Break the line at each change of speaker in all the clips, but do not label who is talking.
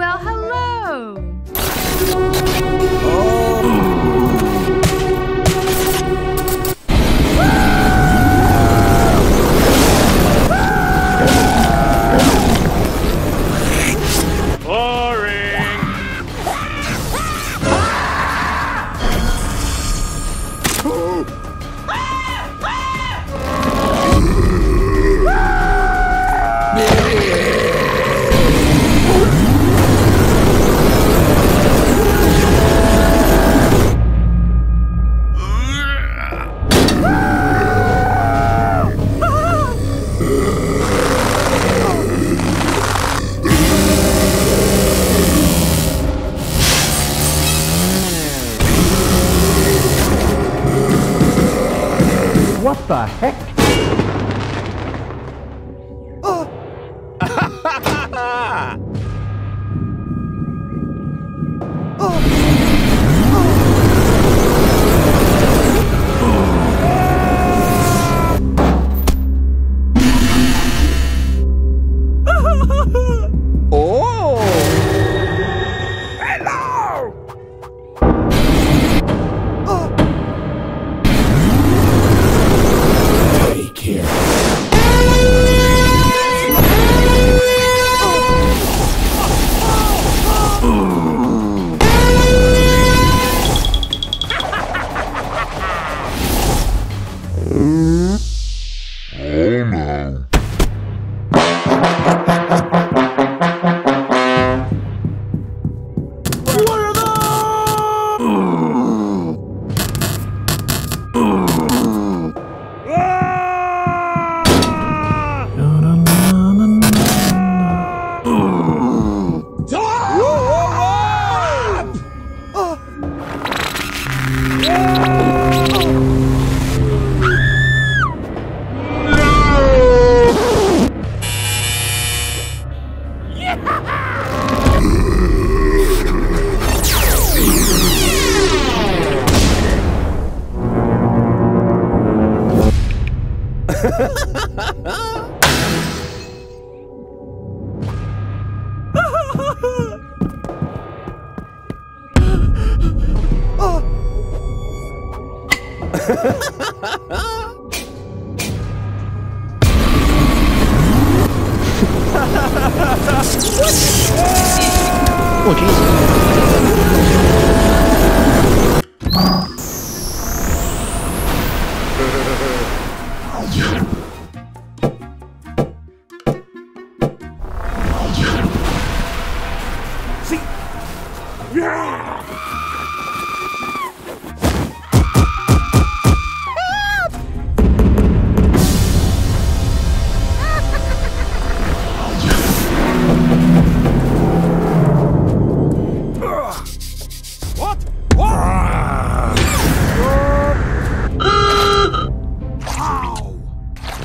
Well, hello.
What the heck?
Oh, jeez.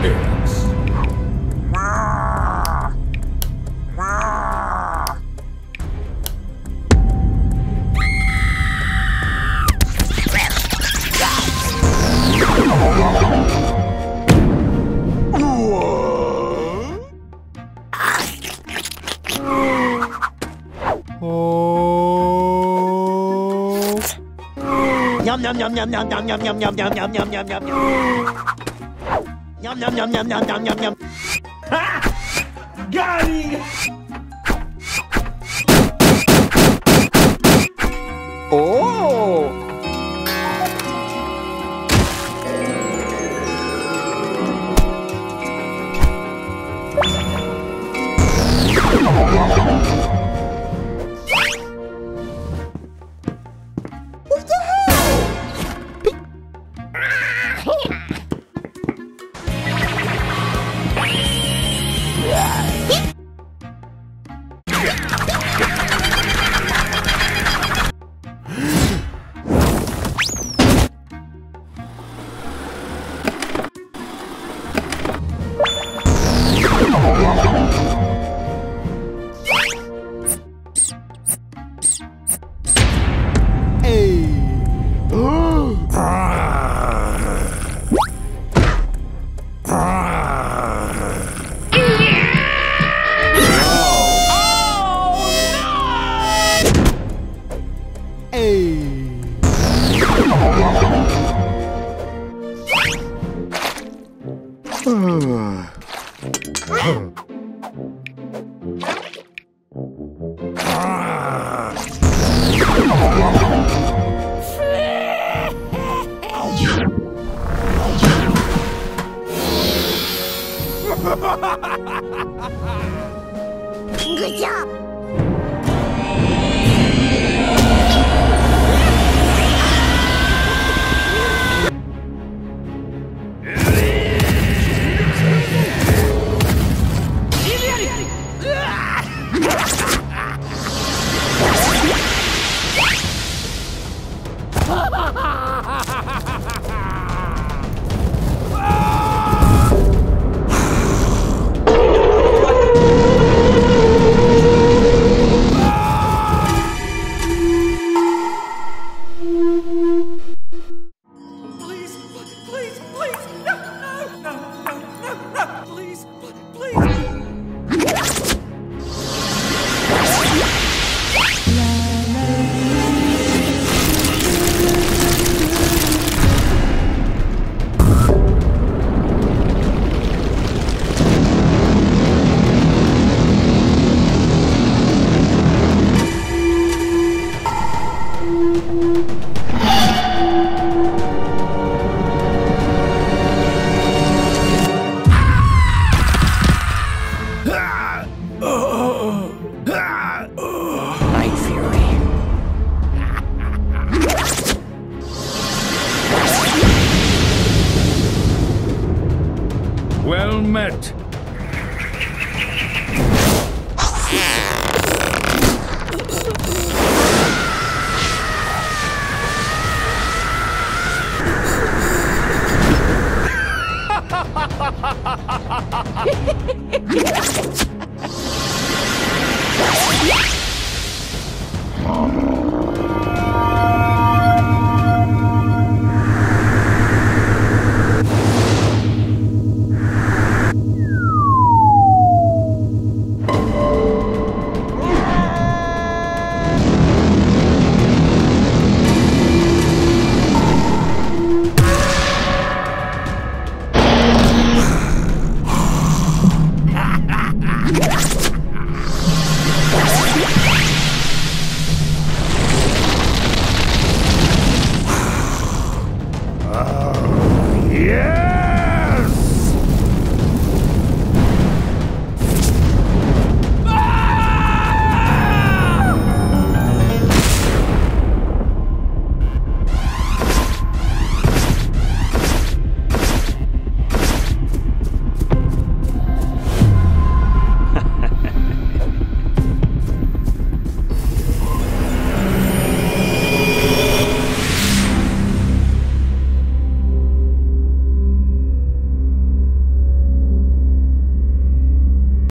Yum yum yum yum yum yum yum yum yum yum yum yum yum yum Yum yum yum yum yum yum yum yum
Got him.
哎。
嗯。嗯。
啊！哎呦！哎呦！哈哈哈哈哈哈！
你个
家。Please,